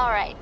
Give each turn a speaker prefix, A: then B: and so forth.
A: All right.